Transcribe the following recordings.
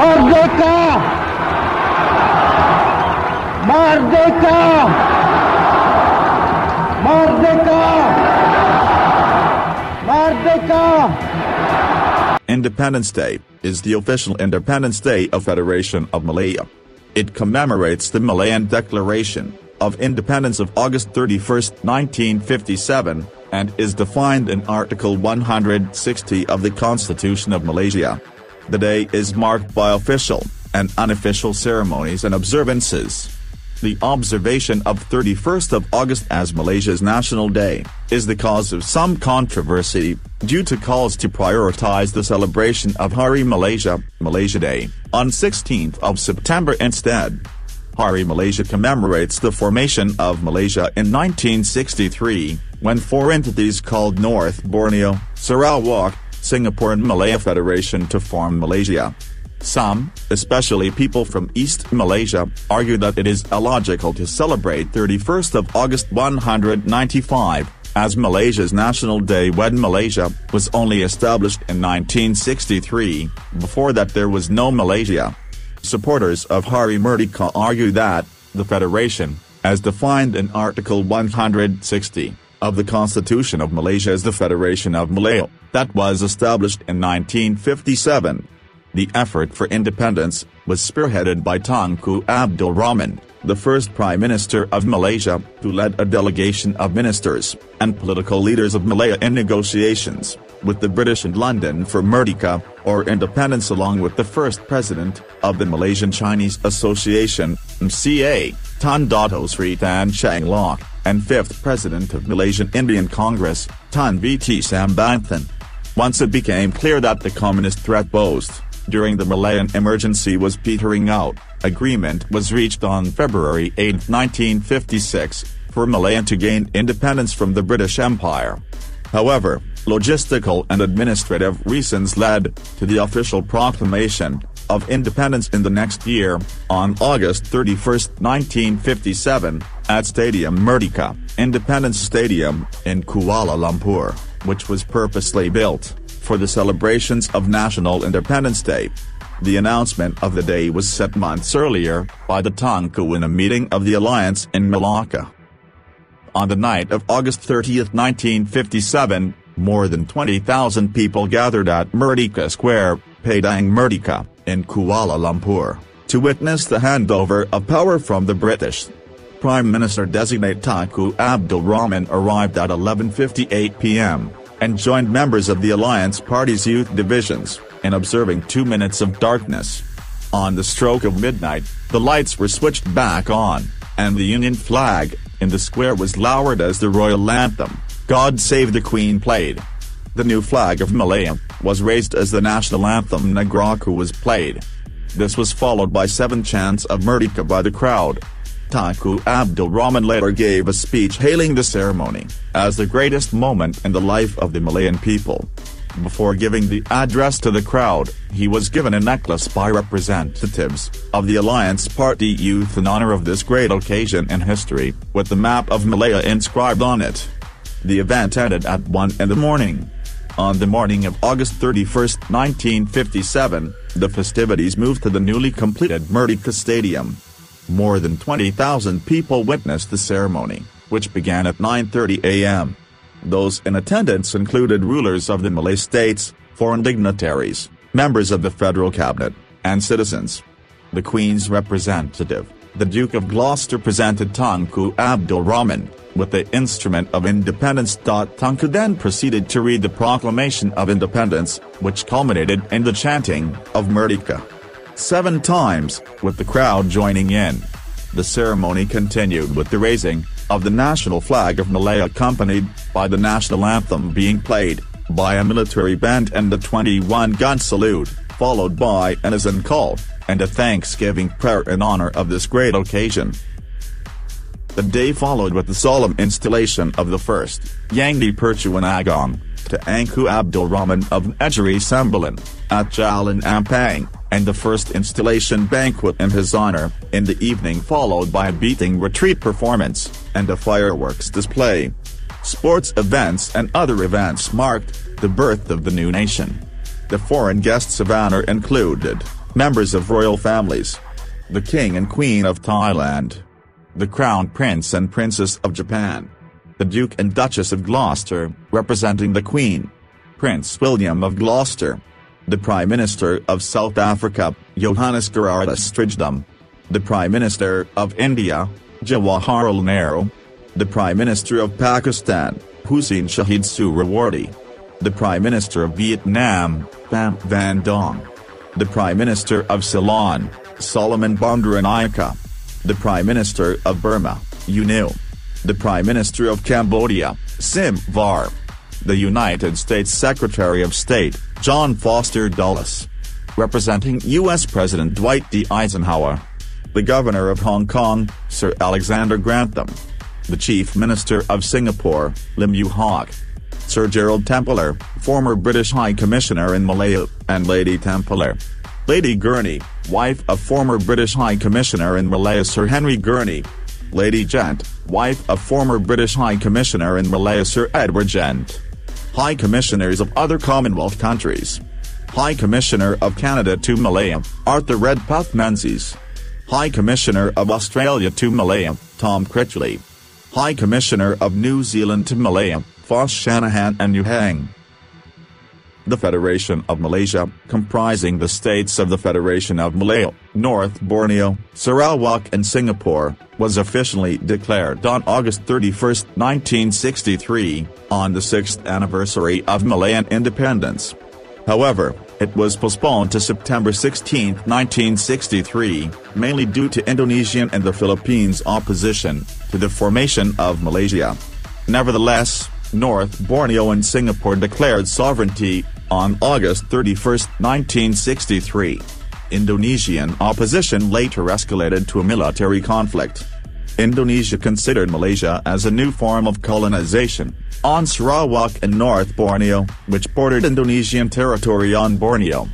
Merdeka! Merdeka! Merdeka! Merdeka! Independence Day is the official Independence Day of Federation of Malaya. It commemorates the Malayan Declaration of Independence of August 31, 1957, and is defined in Article 160 of the Constitution of Malaysia. The day is marked by official and unofficial ceremonies and observances. The observation of 31st of August as Malaysia's National Day is the cause of some controversy, due to calls to prioritize the celebration of Hari Malaysia, Malaysia Day, on 16th of September instead. Hari Malaysia commemorates the formation of Malaysia in 1963, when four entities called North Borneo, Sarawak, Singapore and Malaya Federation to form Malaysia. Some, especially people from East Malaysia, argue that it is illogical to celebrate 31st of August 195, as Malaysia's National Day when Malaysia was only established in 1963, before that there was no Malaysia. Supporters of Hari Merdeka argue that, the federation, as defined in Article 160, of the Constitution of Malaysia is the Federation of Malaya, that was established in 1957. The effort for independence was spearheaded by Tunku Abdul Rahman, the first Prime Minister of Malaysia, who led a delegation of ministers and political leaders of Malaya in negotiations with the British in London for Merdeka, or independence along with the first president of the Malaysian Chinese Association, MCA, Tun Dato Sri Tan Cheng Lock, and fifth president of Malaysian Indian Congress, Tun VT Sambanthan. Once it became clear that the communist threat posed during the Malayan emergency was petering out, agreement was reached on February 8, 1956, for Malaya to gain independence from the British Empire. However, logistical and administrative reasons led to the official proclamation of independence in the next year, on August 31, 1957, at Stadium Merdeka, Independence Stadium, in Kuala Lumpur, which was purposely built for the celebrations of National Independence Day. The announcement of the day was set months earlier, by the Tunku in a meeting of the Alliance in Malacca. On the night of August 30, 1957, more than 20,000 people gathered at Merdeka Square, Padang Merdeka, in Kuala Lumpur, to witness the handover of power from the British. Prime Minister-designate Tunku Abdul Rahman arrived at 11.58 p.m., and joined members of the Alliance Party's youth divisions, in observing two minutes of darkness. On the stroke of midnight, the lights were switched back on, and the Union flag, in the square was lowered as the royal anthem, God Save the Queen played. The new flag of Malaya, was raised as the national anthem Negaraku was played. This was followed by seven chants of Merdeka by the crowd. Tunku Abdul Rahman later gave a speech hailing the ceremony, as the greatest moment in the life of the Malayan people. Before giving the address to the crowd, he was given a necklace by representatives of the Alliance Party Youth in honor of this great occasion in history, with the map of Malaya inscribed on it. The event ended at 1 in the morning. On the morning of August 31, 1957, the festivities moved to the newly completed Merdeka Stadium. More than 20,000 people witnessed the ceremony, which began at 9.30 a.m. Those in attendance included rulers of the Malay states, foreign dignitaries, members of the federal cabinet, and citizens. The Queen's representative, the Duke of Gloucester presented Tunku Abdul Rahman, with the instrument of independence. Tunku then proceeded to read the Proclamation of Independence, which culminated in the chanting of Merdeka. Seven times, with the crowd joining in. The ceremony continued with the raising of the national flag of Malaya accompanied by the national anthem being played by a military band and the 21-gun salute, followed by an azan call and a thanksgiving prayer in honor of this great occasion. The day followed with the solemn installation of the first, Yang Pertuan Agong, Tuanku Abdul Rahman of Negeri Sembilan, at Jalan Ampang, and the first installation banquet in his honor, in the evening followed by a beating retreat performance, and a fireworks display. Sports events and other events marked the birth of the new nation. The foreign guests of honor included members of royal families, the King and Queen of Thailand, the Crown Prince and Princess of Japan, the Duke and Duchess of Gloucester, representing the Queen, Prince William of Gloucester, the Prime Minister of South Africa, Johannes Gerardus Strijdom, the Prime Minister of India, Jawaharlal Nehru, the Prime Minister of Pakistan, Hussein Shahid Suhrawardy, the Prime Minister of Vietnam, Pham Van Dong, the Prime Minister of Ceylon, Solomon Bandaranaike, the Prime Minister of Burma, U Nu, the Prime Minister of Cambodia, Sim Var, the United States Secretary of State, John Foster Dulles, representing U.S. President Dwight D. Eisenhower, the Governor of Hong Kong, Sir Alexander Grantham, the Chief Minister of Singapore, Lim Yew Hock, Sir Gerald Templer, former British High Commissioner in Malaya, and Lady Templer. Lady Gurney, wife of former British High Commissioner in Malaya Sir Henry Gurney. Lady Gent, wife of former British High Commissioner in Malaya Sir Edward Gent. High Commissioners of other Commonwealth countries. High Commissioner of Canada to Malaya, Arthur Redpath Menzies. High Commissioner of Australia to Malaya, Tom Critchley. High Commissioner of New Zealand to Malaya, Foss Shanahan and Yu Hang. The Federation of Malaysia, comprising the states of the Federation of Malaya, North Borneo, Sarawak and Singapore, was officially declared on August 31, 1963, on the sixth anniversary of Malayan independence. However, it was postponed to September 16, 1963, mainly due to Indonesian and the Philippines' opposition to the formation of Malaysia. Nevertheless, North Borneo and Singapore declared sovereignty on August 31, 1963. Indonesian opposition later escalated to a military conflict. Indonesia considered Malaysia as a new form of colonization, on Sarawak and North Borneo, which bordered Indonesian territory on Borneo.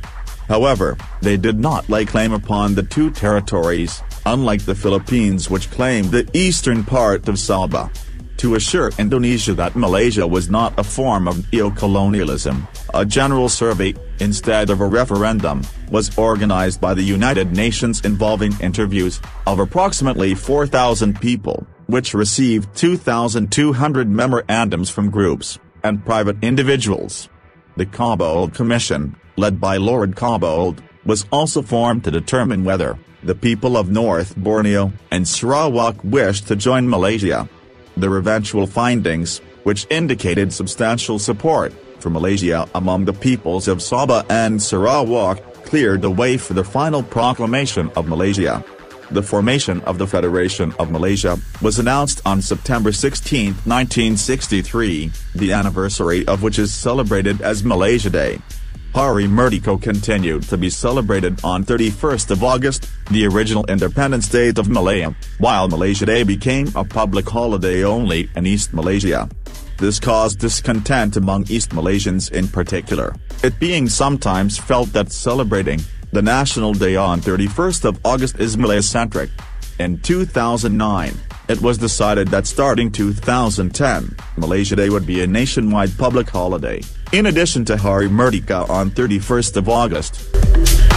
However, they did not lay claim upon the two territories, unlike the Philippines which claimed the eastern part of Sabah to assure Indonesia that Malaysia was not a form of neo-colonialism, a general survey, instead of a referendum, was organized by the United Nations involving interviews of approximately 4,000 people, which received 2,200 memorandums from groups and private individuals. The Cobbold Commission, led by Lord Cobbold, was also formed to determine whether the people of North Borneo and Sarawak wished to join Malaysia. Their eventual findings, which indicated substantial support for Malaysia among the peoples of Sabah and Sarawak, cleared the way for the final proclamation of Malaysia. The formation of the Federation of Malaysia was announced on September 16, 1963, the anniversary of which is celebrated as Malaysia Day. Hari Merdeka continued to be celebrated on 31st of August, the original Independence Day of Malaya, while Malaysia Day became a public holiday only in East Malaysia. This caused discontent among East Malaysians in particular, it being sometimes felt that celebrating the National Day on 31st of August is Malaya-centric. In 2009, it was decided that starting 2010, Malaysia Day would be a nationwide public holiday, in addition to Hari Merdeka on 31st of August.